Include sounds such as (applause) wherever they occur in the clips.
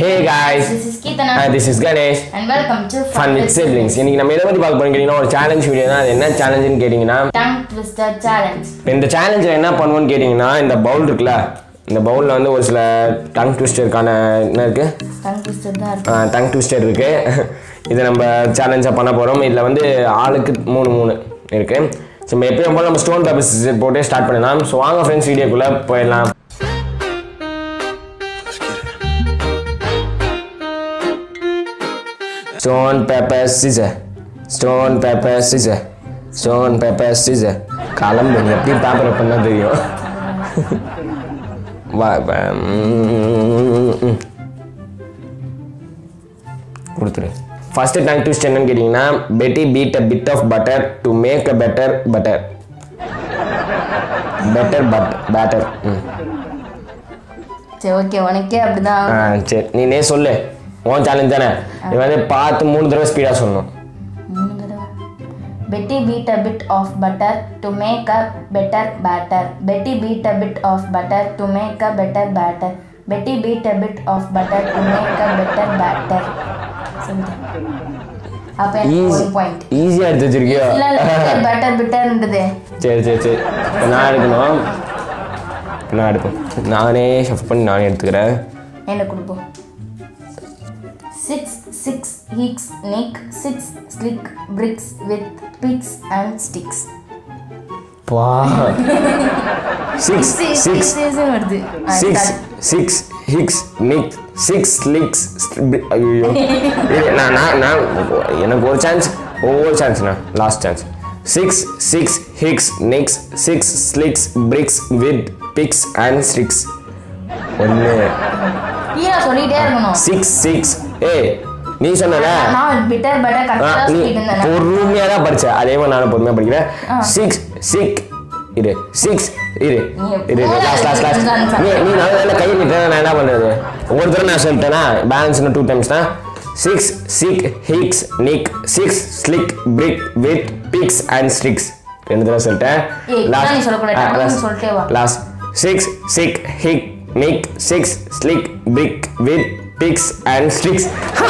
Hey guys. This is Keetana. Uh, this is Ganesh. And welcome to fun with siblings. இன்னைக்கு நம்ம எதை பற்றி பார்க்க போறோம் கேட்டிங்கன்னா ஒரு சேலஞ்ச் வீடியோ தான். அது என்ன சேலஞ்சுன்னு கேட்டிங்கன்னா. இப்போ இந்த சேலஞ்சில் என்ன பண்ணுவோன்னு கேட்டிங்கன்னா இந்த பவுல் இருக்குல்ல இந்த பவுலில் வந்து ஒரு சில டங் ட்விஸ்டருக்கான என்ன தான் இருக்கு. டங் ட்விஸ்டர் இருக்குது இதை நம்ம சேலஞ்சாக பண்ண போகிறோம் இதில் வந்து ஆளுக்கு மூணு மூணு இருக்குது ஸோ நம்ம எப்பயும் போல நம்ம ஸ்டோன் பேப்பர் சிசர் போட்டு ஸ்டார்ட் பண்ணலாம். ஸோ வாங்க ஃப்ரெண்ட்ஸ் வீடியோக்குள்ளே போயிடலாம். Stone paper scissor stone paper scissor stone paper scissor கிளம்பு நீ எப்படி பேப்பரை பண்ணா தெரியும். (laughs) கொடுத்துரு. ஃபர்ஸ்ட் டங் ட்விஸ்ட் என்னன்னு கேட்டிங்கன்னா Betty beat a bit of butter to make a better butter better but batter hmm. சரி ஓகே உனக்கே அப்படிதான். ஆ சரி. நீனே சொல்லு. உன் சேலஞ்ச் தானே? இது வந்து பார்த்து மூணு தடவை ஸ்பீடாக சொல்லணும். மூணு தடவை. Beat a bit of butter to make a better batter. Betty beat a bit of butter to make a better batter. Betty beat a bit of butter to make a better batter. சொல்லுங்க. அப்ப எனக்கு point ஈஸியாக எடுத்து வச்சிருக்கியோ? இல்ல இல்ல better பெட்டர்ன்றது சரி சரி சரி. நான் எடுக்கணும். நான் எடுப்பேன். நானே ஷஃப் பண்ணி நானே எடுத்துக்கிறேன். என்ன கொடுப்போம் Nick six slick bricks with picks and sticks பா சிக்ஸ் சிக்ஸ் வருது six. Six hicks Nick six licks ஐயோ நான் நான் நான் எனக்கு ஒரு சான்ஸ் ஒவ்வொரு சான்ஸ்ண்ணா last chance six six hicks nicks six slicks bricks with picks and sticks ஒன்று கீழே சொல்லிட்டே இருக்கணும். சிக்ஸ் சிக்ஸ் ஏய் நீ சொன்னல? நான் பொறுமையாக தான் படிச்ச. அதே மாதிரி நானும் பொறுமையாக படிக்கிறேன். சிக்ஸ் சிக் இரு. சிக்ஸ் இரு. லாஸ்ட் லாஸ்ட் லாஸ்ட் நீ நீ நல்ல நல்ல கை நிட்டா நான் என்ன பண்ணுறது ஒரு தடவை நான் சொல்லிட்டேனா? பேலன்ஸ் டூ டைம்ஸ் தான். Six sick hicks Nick six slick brick with picks and stricks ரெண்டு தடவை சொல்லிட்டேன். வா. Last six sick hick Nick six slick brick with picks and stricks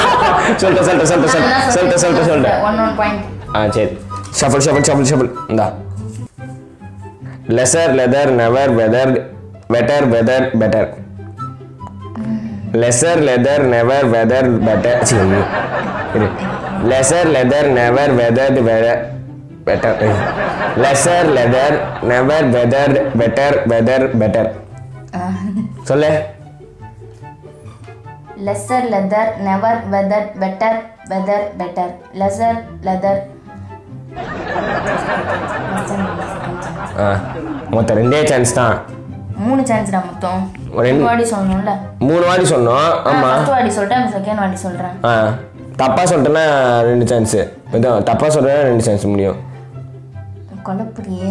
(laughs) சொல்லிட்டேன் சொல்லிட்டேன் சொல்லிட்டேன் சொல்லிட்டேன் சொல்லிட்டேன் சொல்லிட்டேன் சொல்லிட்டேன் ஒன் ஒன் பாயிண்ட் ஆ சரி. ஷஃபிள் ஷஃபிள் ஷஃபிள் ஷஃபிள் இந்தா. Lesser leather never weather better weather better lesser leather never weather better சரி இரு. Lesser leather never weather better lesser leather never weather better weather better சொல்லு. Lesser leather never weather better weather better lesser leather ah மொத்தம் ரெண்டே chance தான். மூணு சான்ஸ்டா மொத்தம். ஒரு ரெண்டு- வாட்டி சொல்லணும்ல மூணு வாட்டி சொன்னோம் ஆமாம் ஃபர்ஸ்ட் வாட்டி சொல்லிட்டேன் செகண்ட் வாட்டி சொல்றேன். ஆ தப்பாக சொல்லிட்டேன்னா ரெண்டு சான்ஸு இதான் தப்பாக சொல்கிறேன்னா ரெண்டு சான்ஸ் முடியும். குழப்படியே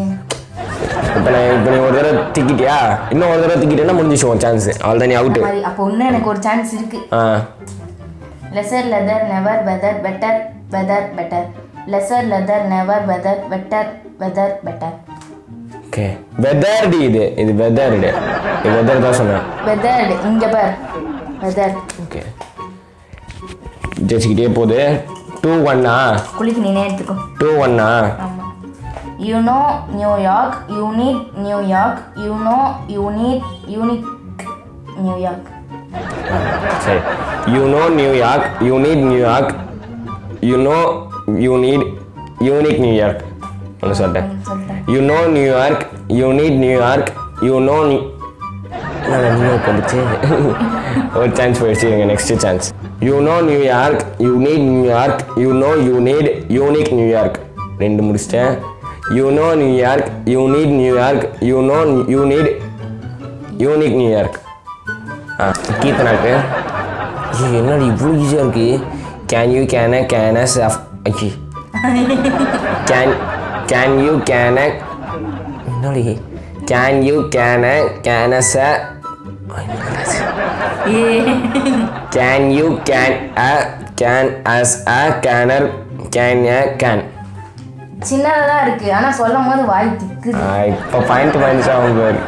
இப்போ நான் இப்போ நீ ஒரு தடவை திக்கிட்டியா இன்னும் ஒரு தடவை திக்கிட்டேன்னா முடிஞ்சிச்சு உன் சான்ஸ் அவள் தான் நீ அவுட்டு அப்போ இன்னும் எனக்கு ஒரு சான்ஸ் இருக்கு. ஆ. Lesser leather never weather better weather better lesser leather never weather better weather better okay weather D இது. இது வெதர் இது இது வெதர் தான் சொன்னேன். வெதர்டு இங்க பார். வெதர் ஓகே ஜெயிச்சுக்கிட்டே போகுது. டூ ஒன்னா குளிக்கு நீனே எடுத்துக்கோ டூ ஒன்னா you know New York you need New York you know you need unique New York சரி you know New York you need New York you know you need unique New York ஒன்று சொல்லிட்டேன் you know New York you need New York you know new New York வந்துச்சு. ஒரு chance போயிடுச்சு எங்கள் next chance you know New York you need New York you know you need unique New York ரெண்டு முடிச்சிட்டேன். You know New York you need New York you know you need unique New York ah கீர்த்தனாக்கு ஐயோ என்னடி இவ்வளோ ஈஸியாக இருக்கு can you can a can as of ஐயோ can can you can a என்னடி can you can a can as a can you can a can as a canner can a can சின்னதாக தான் இருக்கு ஆனால் சொல்லும் போது வாய் திக்குது இப்போ பாயிண்ட் பாயிண்ட்ஸ் ஆகும் பாரு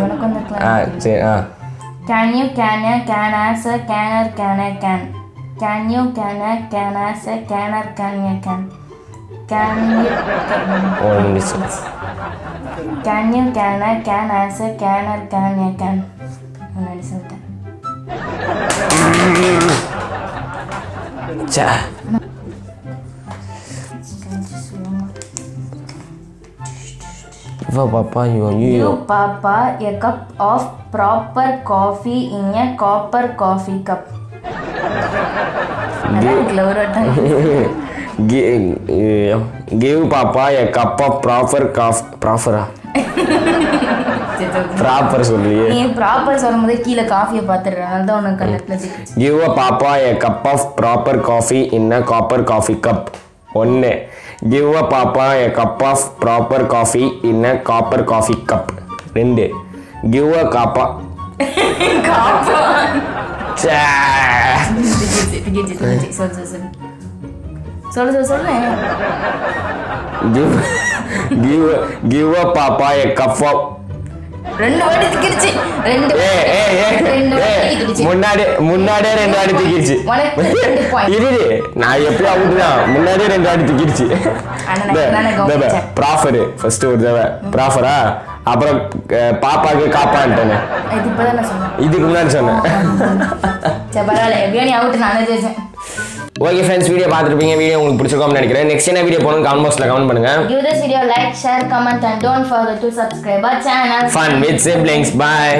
உனக்கு வந்து ஆ சரி ஆ ஒரு நிமிஷம் can you can a can answer canner can a can? முன்னாடி சொல்லிட்டேன் இவ பாப்பா ஐயோ ஐயோ You papa a cup of proper coffee in a copper coffee cup. வட்டம் give papa a cup of proper சொல்றியே. நீ ப்ராப்பர் சொல்லும்போது கீழே காஃபியை பார்த்துடுறேன் அதனால தான் உனக்கு கண்ணத்தில் திக்குச்சு give a papa a cup of proper coffee in a copper coffee cup ஒன்று give a papa a cup of proper coffee in a copper coffee cup ரெண்டு கிவ் அ காப்பா சே திக்கிச்சு திக்கிச்சு திக்கிச்சு சொல்லு சொல்லு சொல்லு சொல்லு சொல்லு சொல்லு give give give a papa a cup of ரெண்டு வாட்டி திக்கிடுச்சு. ரெண்டு முன்னாடி முன்னாடியே ரெண்டு வாட்டி point. இரு நான் எப்படி அவுட் தான் முன்னாடியே ரெண்டு வாட்டி கவனிச்சேன். ப்ராஃபர் ஃபர்ஸ்ட் ஒரு தடவை. ப்ராஃபரா அப்புறம் பாப்பாக்கு காப்பான்ட்டேனே. இது இதுக்கு முன்னாடி சொன்னேன். சரி பரவாயில்ல எப்படியோ நீ அவுட்டு நானே ஜெயிச்சேன். ஓகே ஃப்ரெண்ட்ஸ் வீடியோ பார்த்துருப்பீங்க. வீடியோ உங்களுக்கு பிடிச்சிருக்கோம்னு நினைக்கிறேன். நெக்ஸ்ட் என்ன வீடியோ போகணும் கமெண்ட் பாக்ஸில் கமெண்ட் பண்ணுங்க. Give this video like, share, comment and don't forget to subscribe our channel. Fun with siblings bye